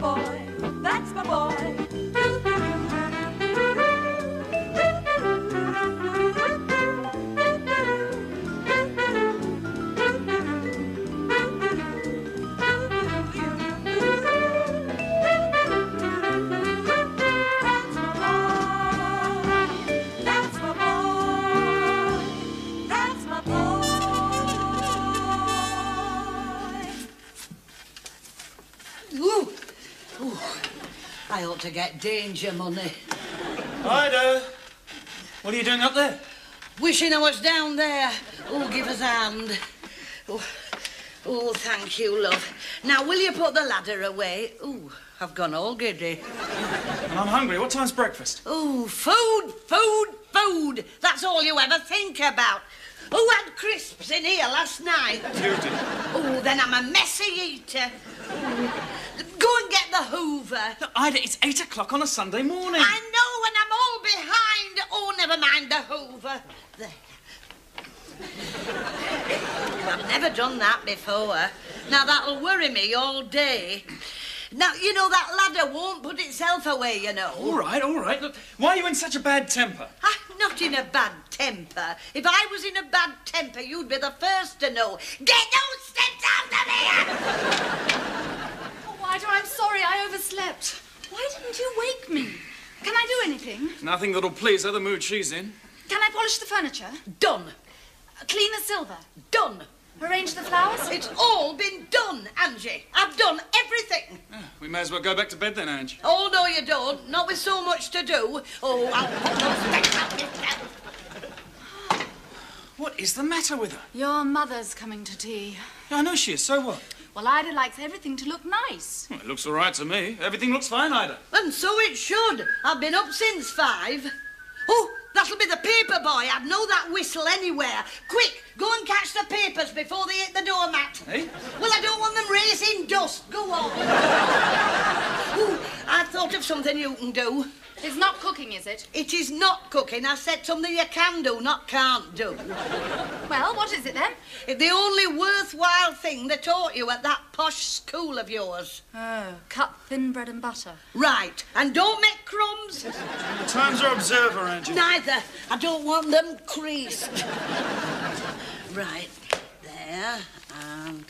boy, that's my boy. To get danger money. Ida, what are you doing up there? Wishing I was down there. Oh, give us a hand. Oh, oh, thank you, love. Now, will you put the ladder away? Oh, I've gone all giddy. And I'm hungry. What time's breakfast? Oh, food, food, food. That's all you ever think about. Who had crisps in here last night? You did. Oh, then I'm a messy eater. Oh, Go and get the Hoover. Ida, it's eight o'clock on a Sunday morning. I know, and I'm all behind. Oh, never mind the Hoover. There. I've never done that before. Now, that'll worry me all day. Now, you know, that ladder won't put itself away, you know. All right, all right. Look, why are you in such a bad temper? I'm not in a bad temper. If I was in a bad temper, you'd be the first to know. Get those steps out of here! Ida, I'm sorry I overslept. Why didn't you wake me? Can I do anything? Nothing that'll please her, the mood she's in. Can I polish the furniture? Done. Clean the silver? Done. Arrange the flowers? It's all been done, Angie. I've done everything. Ah, we may as well go back to bed then, Angie. Oh, no, you don't. Not with so much to do. Oh, I'll put those steps out. What is the matter with her? Your mother's coming to tea. Yeah, I know she is. So what? Well, Ida likes everything to look nice. Well, it looks all right to me. Everything looks fine, Ida. And so it should. I've been up since five. Oh, that'll be the paper boy. I'd know that whistle anywhere. Quick, go and catch the papers before they hit the doormat. Eh? Well, I don't want them raising dust. Go on. Ooh, I've thought of something you can do. It's not cooking, is it? It is not cooking. I said something you can do, not can't do. Well, what is it then? It's the only worthwhile thing they taught you at that posh school of yours. Oh, cut thin bread and butter. Right, and don't make crumbs. The Times are observer, Angie. Neither. I don't want them creased. right, there, and.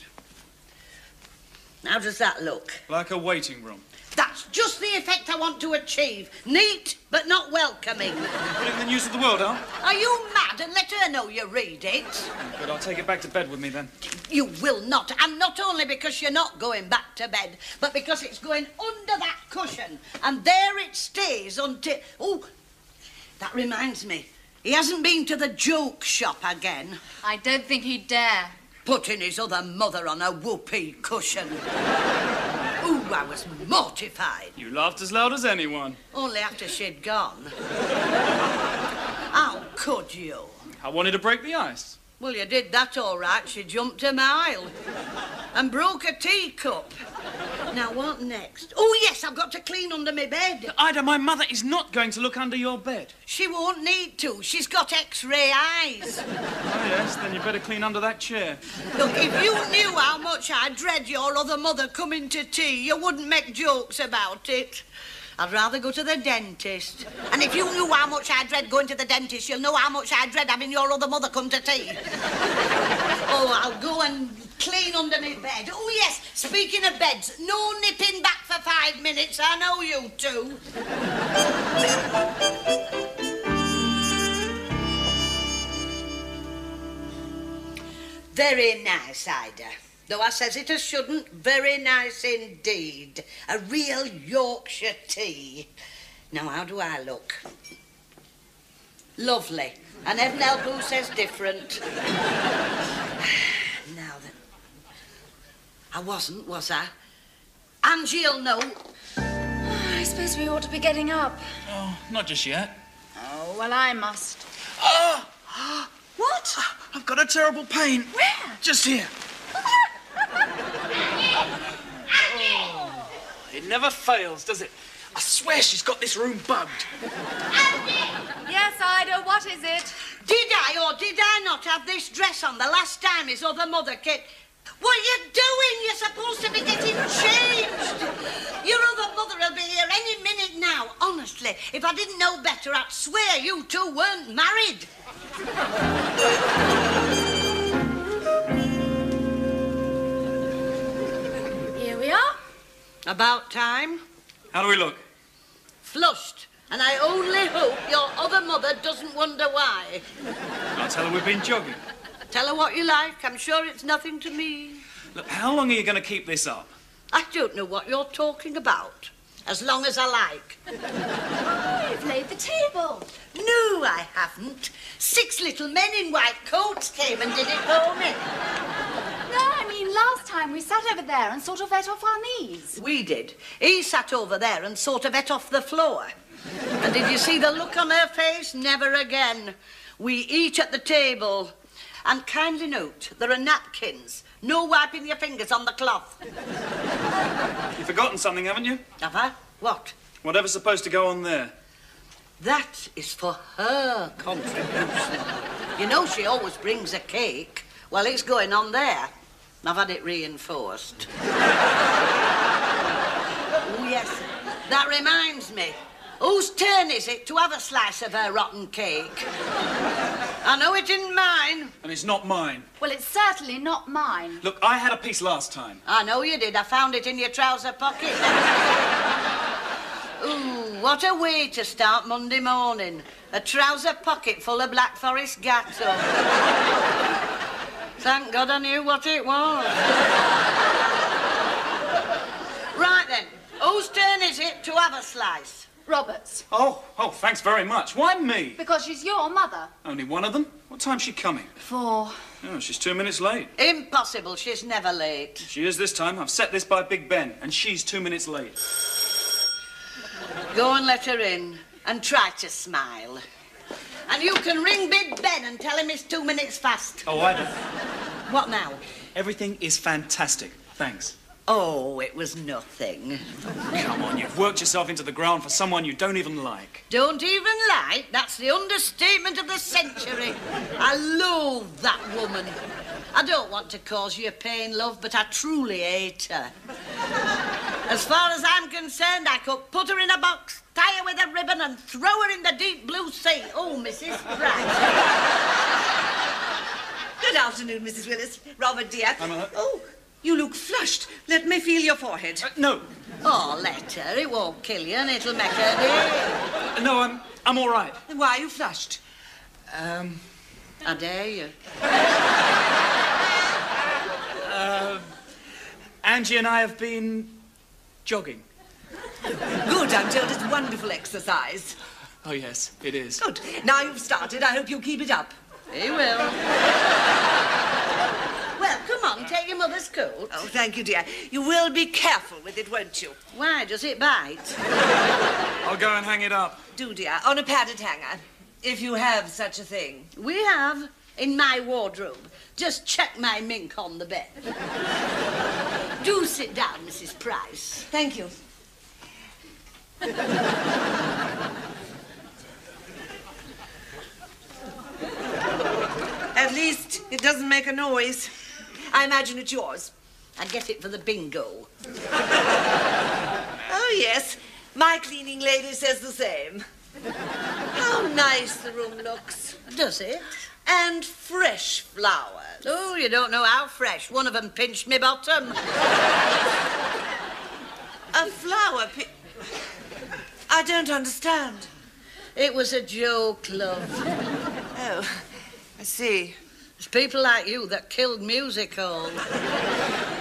How does that look? Like a waiting room. That's just the effect I want to achieve. Neat, but not welcoming. Putting the news of the world out. Are you mad? And let her know you read it. Good, I'll take it back to bed with me then. You will not. And not only because you're not going back to bed, but because it's going under that cushion. And there it stays until. Oh, that reminds me. He hasn't been to the joke shop again, I don't think he'd dare. putting his other mother on a whoopee cushion. I was mortified. You laughed as loud as anyone. Only after she'd gone. How could you? I wanted to break the ice. Well, you did that all right. She jumped a mile and broke a teacup. Now, what next? Oh, yes, I've got to clean under my bed. Ida, my mother is not going to look under your bed. She won't need to. She's got x-ray eyes. Oh, yes, then you'd better clean under that chair. Look, if you knew how much I dread your other mother coming to tea, you wouldn't make jokes about it. I'd rather go to the dentist. And if you knew how much I dread going to the dentist, you'll know how much I dread having your other mother come to tea. oh, I'll go and clean under my bed. Oh, yes, speaking of beds, no nipping back for five minutes. I know you two. Very nice, Ida. Though I says it as shouldn't, very nice indeed. A real Yorkshire tea. Now, how do I look? Lovely. And heaven help who says different. now then. I wasn't, was I? Angie'll know. I suppose we ought to be getting up. Oh, not just yet. Oh, well, I must. Oh! What? I've got a terrible pain. Where? Just here. It never fails, does it? I swear she's got this room bugged. Andy! Yes, Ida, what is it? Did I or did I not have this dress on the last time his other mother came? What are you doing? You're supposed to be getting changed. Your other mother will be here any minute now. Honestly, if I didn't know better, I'd swear you two weren't married. About time. How do we look? Flushed. And I only hope your other mother doesn't wonder why. I'll tell her we've been jogging. Tell her what you like. I'm sure it's nothing to me. Look, how long are you going to keep this up? I don't know what you're talking about. As long as I like. Oh, you've laid the table. No, I haven't. Six little men in white coats came and did it for me. No, I mean, last time we sat over there and sort of ate off our knees. We did. He sat over there and sort of ate off the floor. And did you see the look on her face? Never again. We eat at the table. And kindly note, there are napkins. No wiping your fingers on the cloth. You've forgotten something, haven't you? Have I? What? Whatever's supposed to go on there. That is for her contribution. you know she always brings a cake. Well, it's going on there. I've had it reinforced. oh, yes. That reminds me. Whose turn is it to have a slice of her rotten cake? I know it isn't mine. And it's not mine. Well, it's certainly not mine. Look, I had a piece last time. I know you did. I found it in your trouser pocket. Ooh, what a way to start Monday morning. A trouser pocket full of Black Forest gateau. Thank God I knew what it was. right then, whose turn is it to have a slice? Roberts. Oh, oh, thanks very much. Why me? Because she's your mother. Only one of them? What time's she coming? Four. Oh, she's two minutes late. Impossible, she's never late. She is this time. I've set this by Big Ben, and she's two minutes late. Go and let her in and try to smile. And you can ring Big Ben and tell him it's two minutes fast. Oh, I don't. What now? Everything is fantastic. Thanks. Oh, it was nothing. Come on, you've worked yourself into the ground for someone you don't even like. Don't even like? That's the understatement of the century. I loathe that woman. I don't want to cause you pain, love, but I truly hate her. As far as I'm concerned, I could put her in a box, tie her with a ribbon, and throw her in the deep blue sea. Oh, Mrs. Price. Good afternoon, Mrs. Willis. Robert, dear. Oh, you look flushed. Let me feel your forehead. Uh, no, Oh, let her. It won't kill you, and it'll make her day. no, I'm, I'm all right. Why are you flushed? Um, I dare you. Angie and I have been jogging. Good, I'm told it's wonderful exercise. Oh, yes, it is. Good. Now you've started, I hope you'll keep it up. He will. well, come on, take your mother's coat. Oh, thank you, dear. You will be careful with it, won't you? Why, does it bite? I'll go and hang it up. Do, dear, on a padded hanger, if you have such a thing. We have in my wardrobe. Just check my mink on the bed. Do sit down, Mrs. Price. Thank you. At least it doesn't make a noise. I imagine it's yours. I get it for the bingo. Oh, yes. My cleaning lady says the same. How nice the room looks. Does it? And fresh flowers. Oh, you don't know how fresh. One of them pinched me bottom. A flower pi- I don't understand. It was a joke, love. Oh, I see. It's people like you that killed music hall.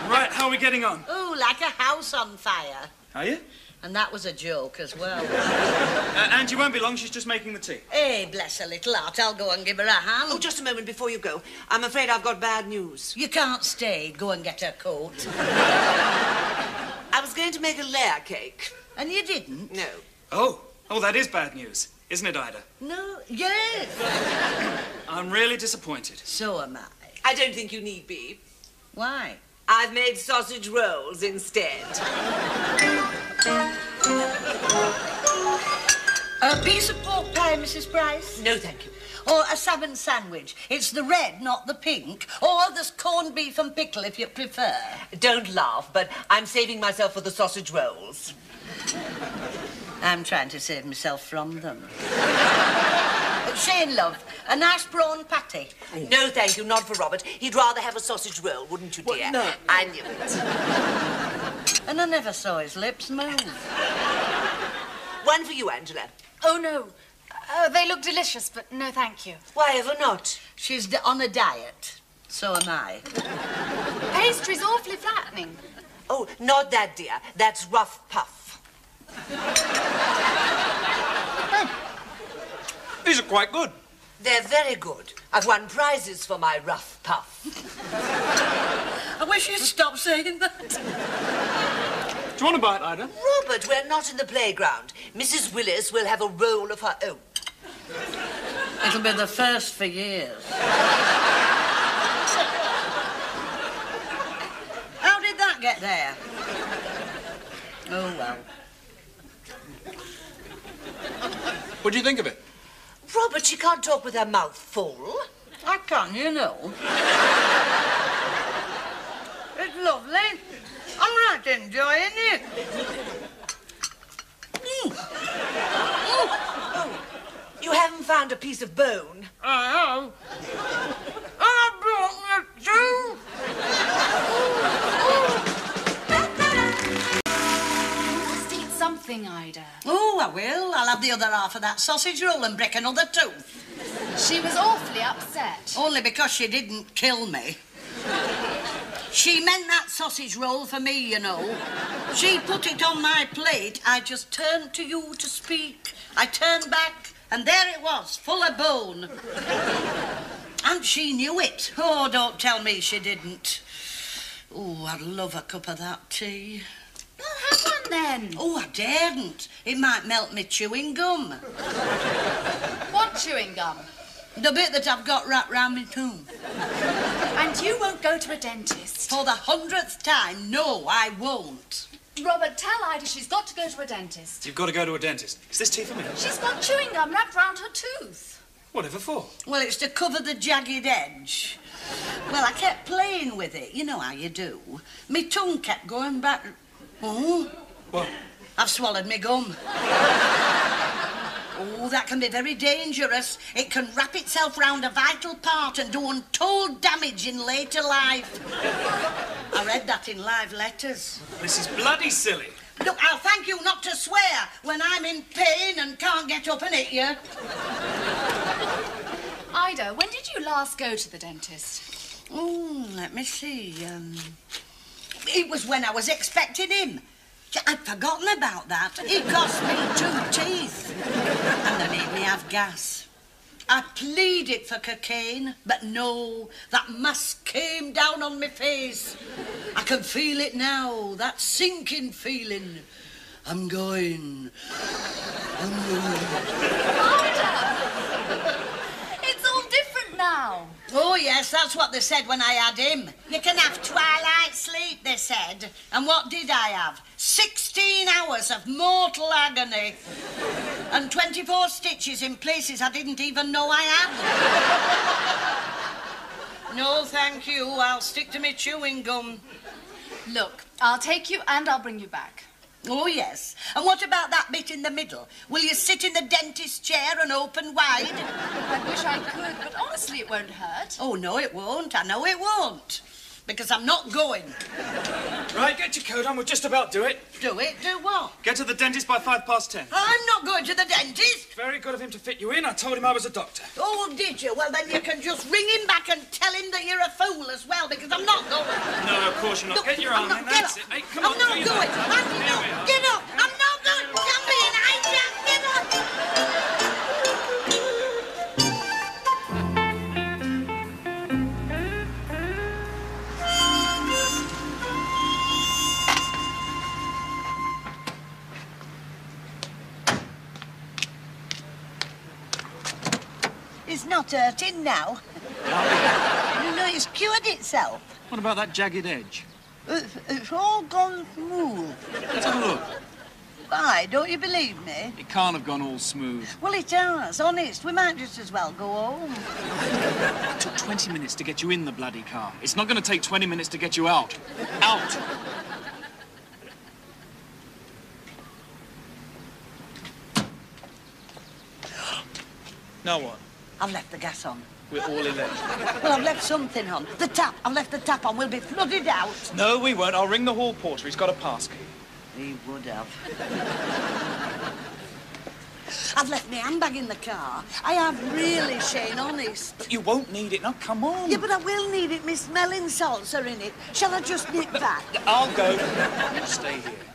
Right, how are we getting on? Oh, like a house on fire. Are you? And that was a joke as well. Uh, Angie won't be long. She's just making the tea. hey, bless her little heart. I'll go and give her a hand. Oh, just a moment before you go. I'm afraid I've got bad news. You can't stay. Go and get her coat. I was going to make a layer cake. And you didn't? No. Oh, oh, that is bad news, isn't it, Ida? No. Yes. I'm really disappointed. So am I. I don't think you need be. Why? I've made sausage rolls instead. A piece of pork pie, Mrs. Price? No, thank you. Or a salmon sandwich. It's the red, not the pink. Or there's corned beef and pickle if you prefer. Don't laugh, but I'm saving myself for the sausage rolls. I'm trying to save myself from them. Shane, love, a nice prawn patty. No, thank you, not for Robert. He'd rather have a sausage roll, wouldn't you, Well, dear? no. I knew it. And I never saw his lips move. One for you, Angela. Oh, no. Uh, they look delicious, but no thank you. Why ever not? She's d- on a diet. So am I. Pastry's awfully flattening. Oh, not that, dear. That's rough puff. These are quite good. They're very good. I've won prizes for my rough puff. I wish you'd stop saying that. Do you want a bite, Ida? Robert, we're not in the playground. Mrs. Willis will have a roll of her own. It'll be the first for years. How did that get there? Oh, well. What do you think of it? Robert, she can't talk with her mouth full. I can, you know. It's lovely. I'm right enjoying it. Oh, oh. You haven't found a piece of bone. I have. Something, Ida. Oh, I will. I'll have the other half of that sausage roll and break another tooth. She was awfully upset. Only because she didn't kill me. She meant that sausage roll for me, you know. She put it on my plate. I just turned to you to speak. I turned back, and there it was, full of bone. And she knew it. Oh, don't tell me she didn't. Oh, I'd love a cup of that tea. Well, have one then. Oh, I daren't. It might melt me chewing gum. What chewing gum? The bit that I've got wrapped round my tongue. And you won't go to a dentist. For the hundredth time, no, I won't. Robert, tell Ida she's got to go to a dentist. You've got to go to a dentist. Is this tea for me? She's got chewing gum wrapped round her tooth. Whatever for? Well, it's to cover the jagged edge. Well, I kept playing with it. You know how you do. My tongue kept going back. Oh, What? I've swallowed my gum. Oh, that can be very dangerous. It can wrap itself round a vital part and do untold damage in later life. I read that in live letters. This is bloody silly. Look, I'll thank you not to swear when I'm in pain and can't get up and hit you. Ida, when did you last go to the dentist? Oh, let me see. Um, it was when I was expecting him. I'd forgotten about that. It cost me two teeth. And they made me have gas. I pleaded for cocaine, but no, that mask came down on my face. I can feel it now, that sinking feeling. I'm going. I'm going. Oh, It's all different now. Oh, yes, that's what they said when I had him. You can have twilight sleep, they said. And what did I have? 16 hours of mortal agony. And 24 stitches in places I didn't even know I had. no, thank you. I'll stick to my chewing gum. Look, I'll take you and I'll bring you back. Oh, yes. And what about that bit in the middle? Will you sit in the dentist chair and open wide? I wish I could, but honestly, it won't hurt. Oh, no, it won't. I know it won't. Because I'm not going. Right, get your coat on. We'll just about do it. Do it? Do what? Get to the dentist by five past ten. I'm not going to the dentist. Very good of him to fit you in. I told him I was a doctor. Oh, did you? Well, then you can just ring him back and tell him that you're a fool as well, because I'm not going. No, of course you're not. Look, Get your arm I'm not, in. get That's up. it. Hey, come I'm on, not going. I'm not. Get up. I'm dirt in now. you know, it's cured itself. What about that jagged edge? It's, it's all gone smooth. Let's have a look. Why, don't you believe me? It can't have gone all smooth. Well, it has, honest. We might just as well go home. it took 20 minutes to get you in the bloody car. It's not going to take 20 minutes to get you out. Out! now what? I've left the gas on. We're all electric. Well, I've left something on. The tap. I've left the tap on. We'll be flooded out. No, we won't. I'll ring the hall porter. He's got a pass key. He would have. I've left my handbag in the car. I have really, Shane, honest. But you won't need it. Now, come on. Yeah, but I will need it. My smelling salts are in it. Shall I just nip back? I'll go. Stay here.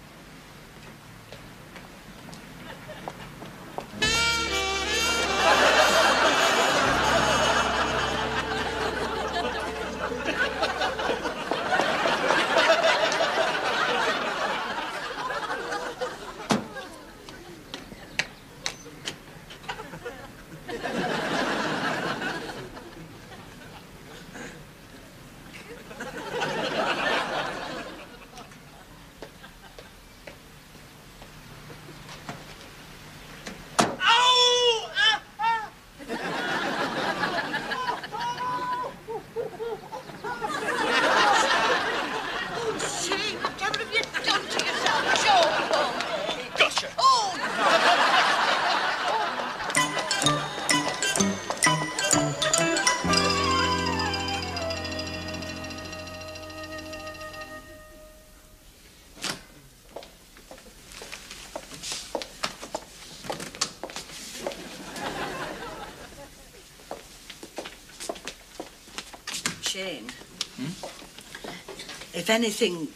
If anything,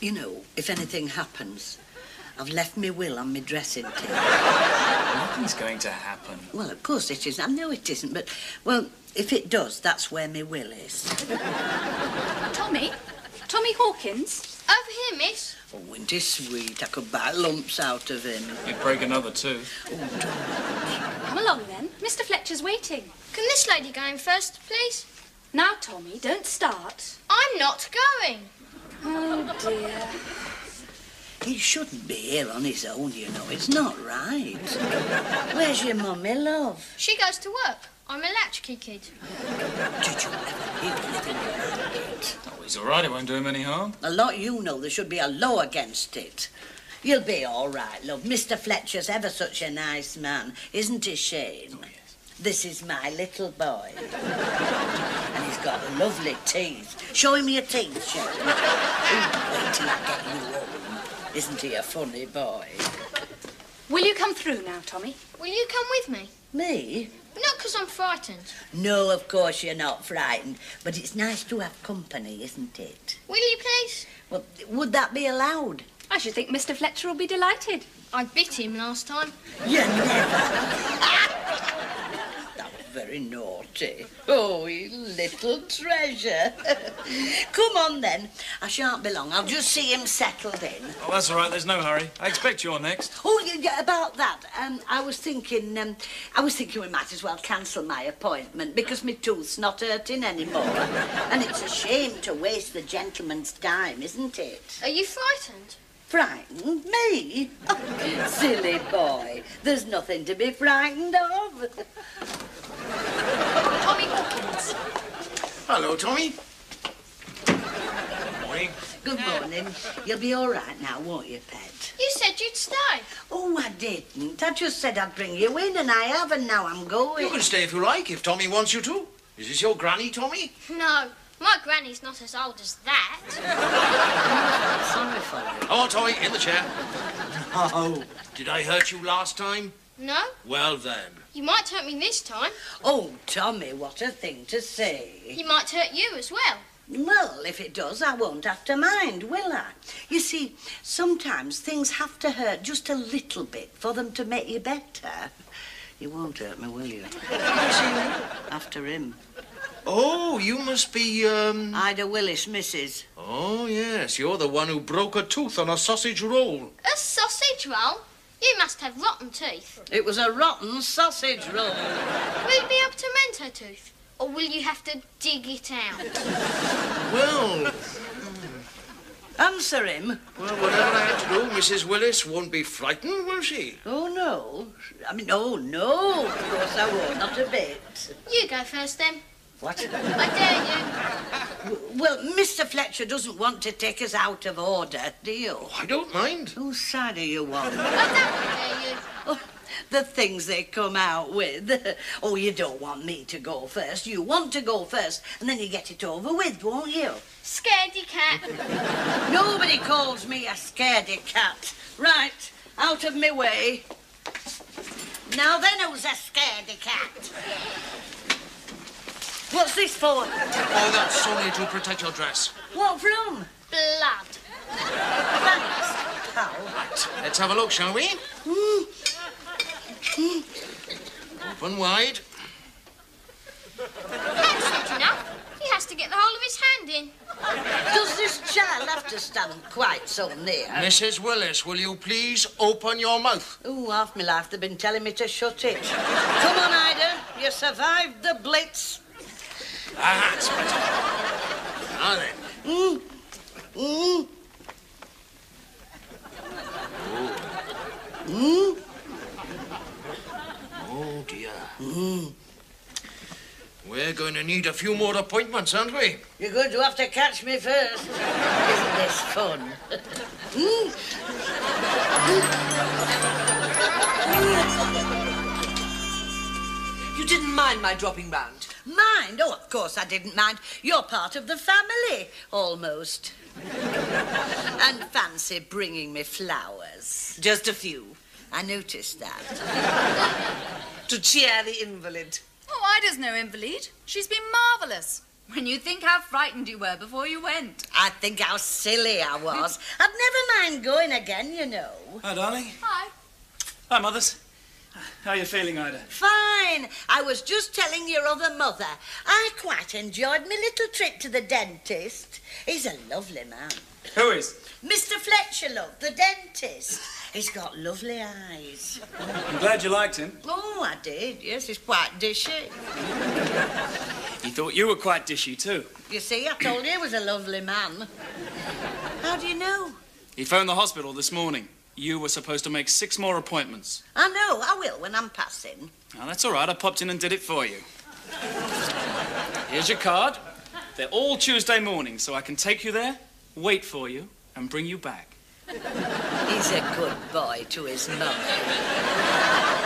you know, if anything happens, I've left me will on my dressing table. Nothing's going to happen. Well, of course it isn't. I know it isn't, but, well, if it does, that's where my will is. Tommy? Tommy Hawkins? Over here, miss. Oh, isn't he sweet? I could bite lumps out of him. You'd break another too. Oh, Come along then. Mr. Fletcher's waiting. Can this lady go in first, please? Now, Tommy, don't start. I'm not going. Oh, dear. He shouldn't be here on his own, you know. It's not right. Where's your mummy, love? She goes to work. I'm a latchkey kid. Did you ever hear anything like it? Oh, he's all right. It won't do him any harm. A lot you know. There should be a law against it. You'll be all right, love. Mr. Fletcher's ever such a nice man, isn't he, Shane? Oh, This is my little boy. and he's got lovely teeth. Show him your teeth, Shane. Ooh, wait till I get you home. Isn't he a funny boy? Will you come through now, Tommy? Will you come with me? Me? Not because I'm frightened. No, of course you're not frightened, but it's nice to have company, isn't it? Will you please? Well, would that be allowed? I should think Mr. Fletcher will be delighted. I bit him last time. You never. that was very naughty. Oh, you little treasure. Come on then. I shan't be long. I'll just see him settled in. Oh, that's all right. There's no hurry. I expect you're next. Oh, yeah, yeah, about that. Um, I was thinking. Um, I was thinking we might as well cancel my appointment because my tooth's not hurting anymore, and it's a shame to waste the gentleman's time, isn't it? Are you frightened? Frightened? Me? Oh, silly boy. There's nothing to be frightened of. Tommy Hawkins. Hello, Tommy. Good Morning. Good morning. You'll be all right now, won't you, pet? You said you'd stay. Oh, I didn't. I just said I'd bring you in, and I have, and now I'm going. You can stay if you like, if Tommy wants you to. Is this your granny, Tommy? No, my granny's not as old as that. Sorry for you. Oh, Tommy, in the chair. No. Did I hurt you last time? No? Well, then. You might hurt me this time. Oh, Tommy, what a thing to say. He might hurt you as well. Well, if it does, I won't have to mind, will I? You see, sometimes things have to hurt just a little bit for them to make you better. You won't hurt me, will you? After him. Oh, you must be, um... Ida Willis, Mrs. Oh, yes, you're the one who broke a tooth on a sausage roll. A sausage roll? You must have rotten teeth. It was a rotten sausage roll. Will you be able to mend her tooth? Or will you have to dig it out? Well, Answer him. well, whatever I have to do, Mrs. Willis won't be frightened, will she? Oh, no. I mean, oh, no. Of course I won't. Not a bit. You go first then. What? I dare you. Well, Mr. Fletcher doesn't want to take us out of order, do you? Oh, I don't mind. Whose side are you on? I don't dare you. Oh, the things they come out with. oh, you don't want me to go first. You want to go first, and then you get it over with, won't you? Scaredy cat. Nobody calls me a scaredy cat. Right, out of my way. Now then, who's a scaredy cat? What's this for? Oh, that's only to protect your dress. What from? Blood. Thanks, pal. Right, let's have a look, shall we? Open wide. That's not enough. He has to get the whole of his hand in. Does this child have to stand quite so near? Mrs. Willis, will you please open your mouth? Oh, half my life they've been telling me to shut it. Come on, Ida. You survived the blitz. Ah, that's better. Now then. Mm. Oh, dear. We're going to need a few more appointments, aren't we? You're going to have to catch me first. Isn't this fun? You didn't mind my dropping round. Mind? Oh, of course I didn't mind. You're part of the family, almost. and fancy bringing me flowers. Just a few. I noticed that. To cheer the invalid. Oh, Ida's no invalid. She's been marvellous. When you think how frightened you were before you went. I think how silly I was. I'd never mind going again, you know. Hi, darling. Hi. Hi, mothers. How are you feeling, Ida? Fine. I was just telling your other mother. I quite enjoyed my little trip to the dentist. He's a lovely man. Who is? Mr. Fletcher, love, the dentist. He's got lovely eyes. I'm glad you liked him. Oh, I did. Yes, he's quite dishy. He thought you were quite dishy, too. You see, I told you he was a lovely man. How do you know? He phoned the hospital this morning. You were supposed to make six more appointments. I know. I will when I'm passing. Now, that's all right. I popped in and did it for you. Here's your card. They're all Tuesday morning, so I can take you there, wait for you, and bring you back. He's a good boy to his mother.